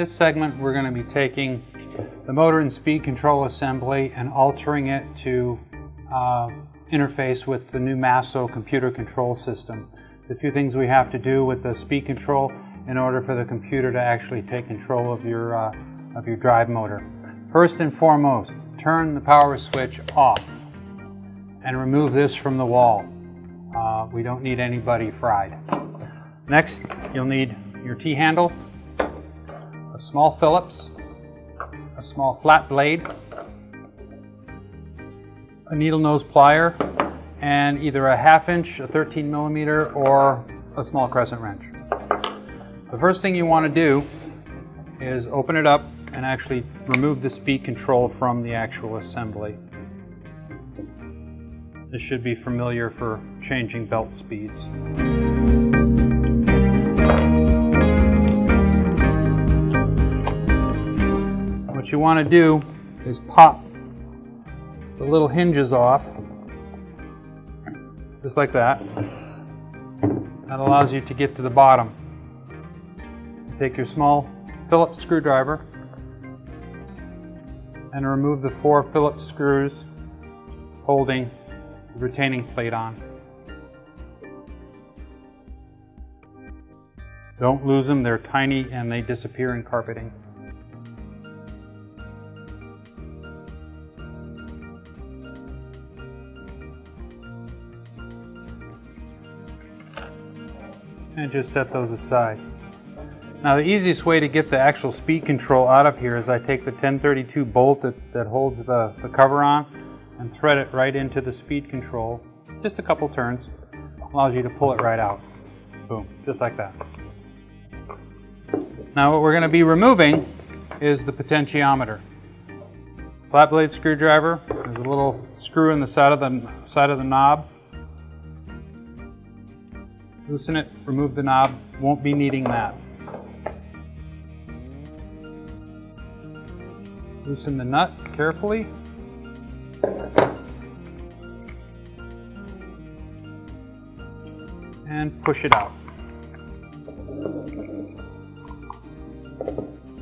this segment we're going to be taking the motor and speed control assembly and altering it to uh, interface with the new Masso computer control system. The few things we have to do with the speed control in order for the computer to actually take control of your, uh, of your drive motor. First and foremost, turn the power switch off and remove this from the wall. Uh, we don't need anybody fried. Next, you'll need your T-handle, a small Phillips, a small flat blade, a needle nose plier, and either a half inch, a 13 millimeter, or a small crescent wrench. The first thing you want to do is open it up and actually remove the speed control from the actual assembly. This should be familiar for changing belt speeds. What you want to do is pop the little hinges off, just like that. That allows you to get to the bottom. Take your small Phillips screwdriver and remove the four Phillips screws holding the retaining plate on. Don't lose them, they're tiny and they disappear in carpeting. And just set those aside. Now the easiest way to get the actual speed control out of here is I take the 1032 bolt that, that holds the, the cover on and thread it right into the speed control. Just a couple turns. Allows you to pull it right out. Boom, just like that. Now what we're going to be removing is the potentiometer. Flat blade screwdriver, there's a little screw in the side of the side of the knob. Loosen it, remove the knob, won't be needing that. Loosen the nut carefully. And push it out.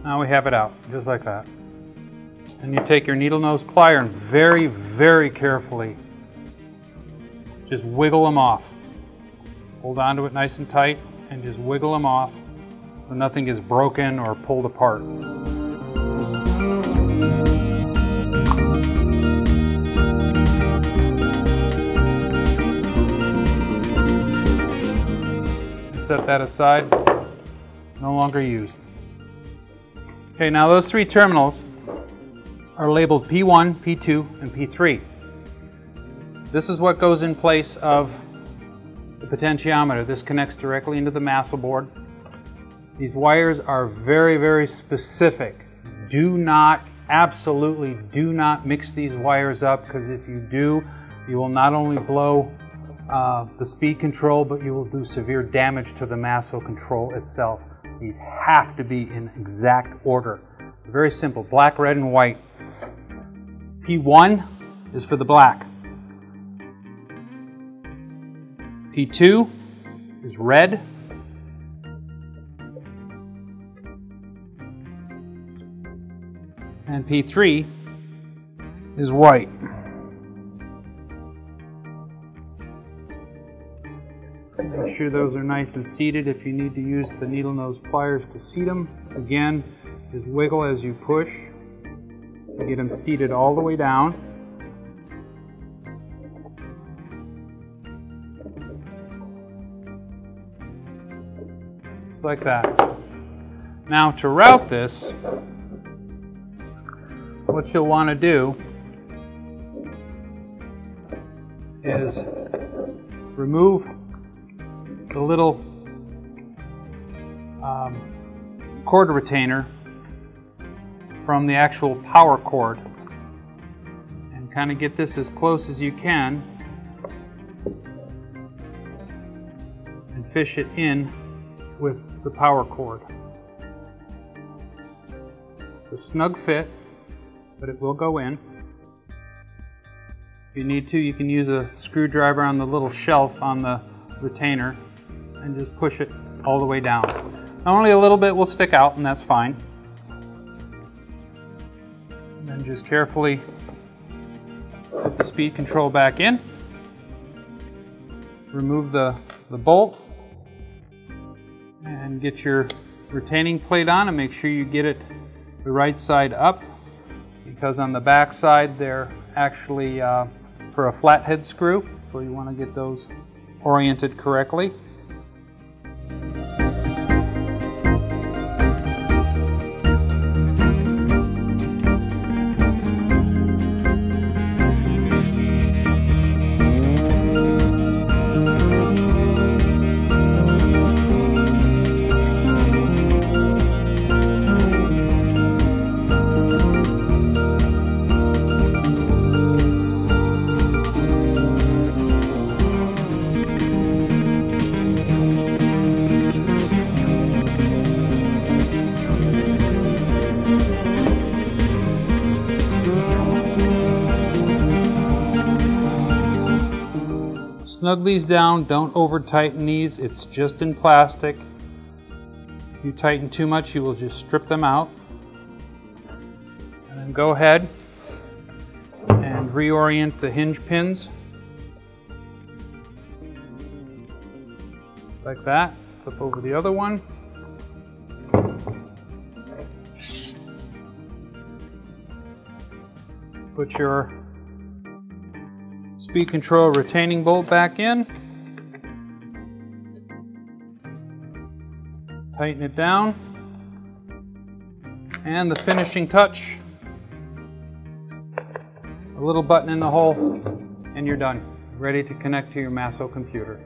Now we have it out, just like that. And you take your needle nose plier and very, very carefully just wiggle them off. Hold on to it nice and tight and just wiggle them off so nothing gets broken or pulled apart. Set that aside, no longer used. Okay, now those three terminals are labeled P1, P2, and P3. This is what goes in place of the potentiometer. This connects directly into the Masso board. These wires are very, very specific. Do not, absolutely do not mix these wires up because if you do, you will not only blow uh, the speed control, but you will do severe damage to the Masso control itself. These have to be in exact order. Very simple, black, red, and white. P1 is for the black. P2 is red. And P3 is white. Make sure those are nice and seated. If you need to use the needle nose pliers to seat them, again, just wiggle as you push. Get them seated all the way down. Just like that. Now to route this, what you'll want to do is remove the little um, cord retainer from the actual power cord and kind of get this as close as you can and fish it in with the power cord. It's a snug fit, but it will go in. If you need to, you can use a screwdriver on the little shelf on the retainer and just push it all the way down. Only a little bit will stick out and that's fine. Then just carefully put the speed control back in. Remove the, the bolt and get your retaining plate on and make sure you get it the right side up because on the back side they're actually uh, for a flathead screw so you want to get those oriented correctly. Snug these down, don't over tighten these, it's just in plastic. If you tighten too much, you will just strip them out. And then go ahead and reorient the hinge pins. Like that. Flip over the other one. Put your speed control retaining bolt back in. Tighten it down. And the finishing touch. A little button in the hole and you're done. Ready to connect to your Masso computer.